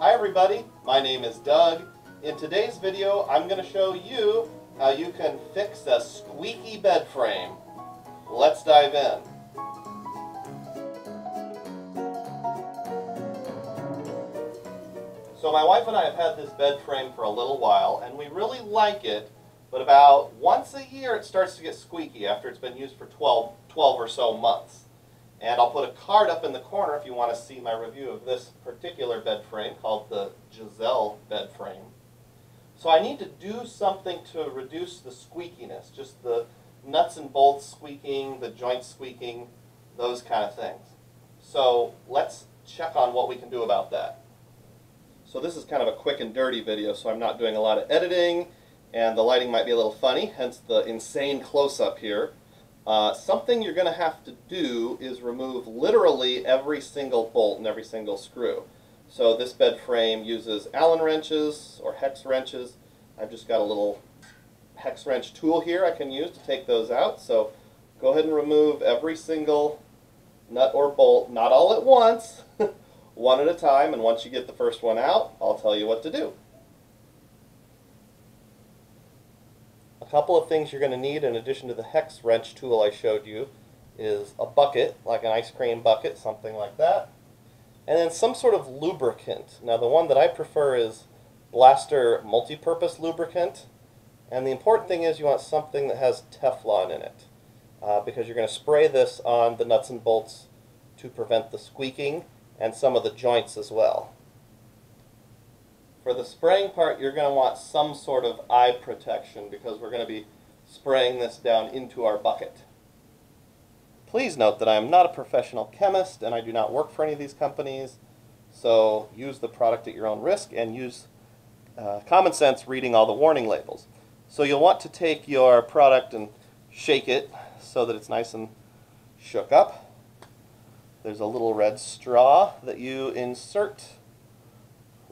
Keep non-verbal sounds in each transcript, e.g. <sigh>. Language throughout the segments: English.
Hi everybody, my name is Doug. In today's video, I'm going to show you how you can fix a squeaky bed frame. Let's dive in. So my wife and I have had this bed frame for a little while, and we really like it, but about once a year it starts to get squeaky after it's been used for 12, 12 or so months. And I'll put a card up in the corner if you want to see my review of this particular bed frame called the Giselle bed frame. So I need to do something to reduce the squeakiness, just the nuts and bolts squeaking, the joints squeaking, those kind of things. So let's check on what we can do about that. So this is kind of a quick and dirty video, so I'm not doing a lot of editing, and the lighting might be a little funny, hence the insane close-up here. Uh, something you're going to have to do is remove literally every single bolt and every single screw. So this bed frame uses Allen wrenches or hex wrenches. I've just got a little hex wrench tool here I can use to take those out. So go ahead and remove every single nut or bolt, not all at once, <laughs> one at a time, and once you get the first one out, I'll tell you what to do. Couple of things you're going to need in addition to the hex wrench tool I showed you is a bucket, like an ice cream bucket, something like that, and then some sort of lubricant. Now the one that I prefer is Blaster multi-purpose lubricant, and the important thing is you want something that has Teflon in it, uh, because you're going to spray this on the nuts and bolts to prevent the squeaking and some of the joints as well. For the spraying part, you're going to want some sort of eye protection because we're going to be spraying this down into our bucket. Please note that I am not a professional chemist and I do not work for any of these companies, so use the product at your own risk and use uh, common sense reading all the warning labels. So you'll want to take your product and shake it so that it's nice and shook up. There's a little red straw that you insert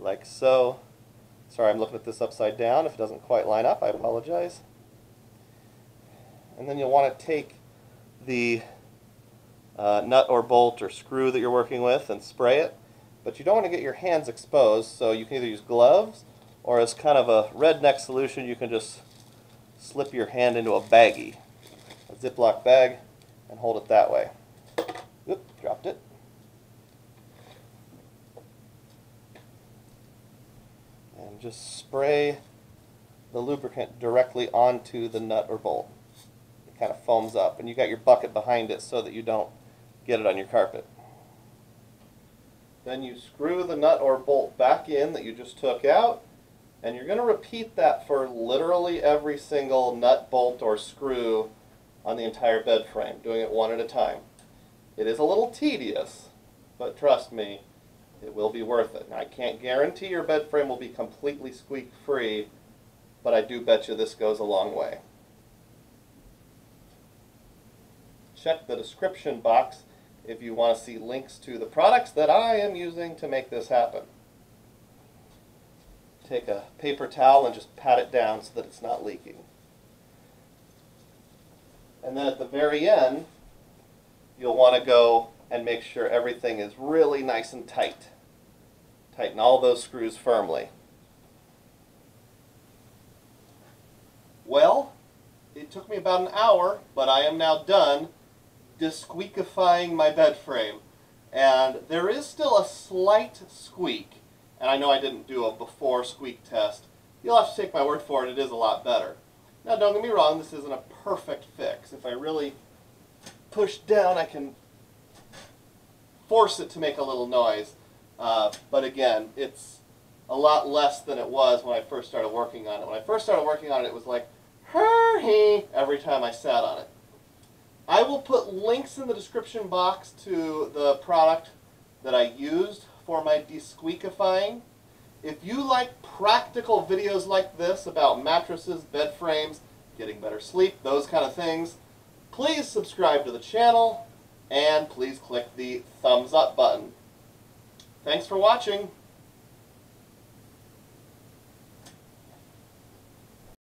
like so. Sorry, I'm looking at this upside down. If it doesn't quite line up, I apologize. And then you'll want to take the uh, nut or bolt or screw that you're working with and spray it. But you don't want to get your hands exposed, so you can either use gloves or as kind of a redneck solution, you can just slip your hand into a baggie, a Ziploc bag, and hold it that way. Oop, dropped it. And just spray the lubricant directly onto the nut or bolt. It kind of foams up, and you got your bucket behind it so that you don't get it on your carpet. Then you screw the nut or bolt back in that you just took out, and you're going to repeat that for literally every single nut, bolt, or screw on the entire bed frame, doing it one at a time. It is a little tedious, but trust me, it will be worth it. Now, I can't guarantee your bed frame will be completely squeak free, but I do bet you this goes a long way. Check the description box if you want to see links to the products that I am using to make this happen. Take a paper towel and just pat it down so that it's not leaking. And then at the very end, you'll want to go and make sure everything is really nice and tight. Tighten all those screws firmly. Well, it took me about an hour, but I am now done disqueakifying my bed frame. And there is still a slight squeak, and I know I didn't do a before squeak test. You'll have to take my word for it, it is a lot better. Now don't get me wrong, this isn't a perfect fix. If I really push down, I can force it to make a little noise. Uh, but again, it's a lot less than it was when I first started working on it. When I first started working on it, it was like, hurry, every time I sat on it. I will put links in the description box to the product that I used for my desqueakifying. If you like practical videos like this about mattresses, bed frames, getting better sleep, those kind of things, please subscribe to the channel and please click the thumbs up button. Thanks for watching.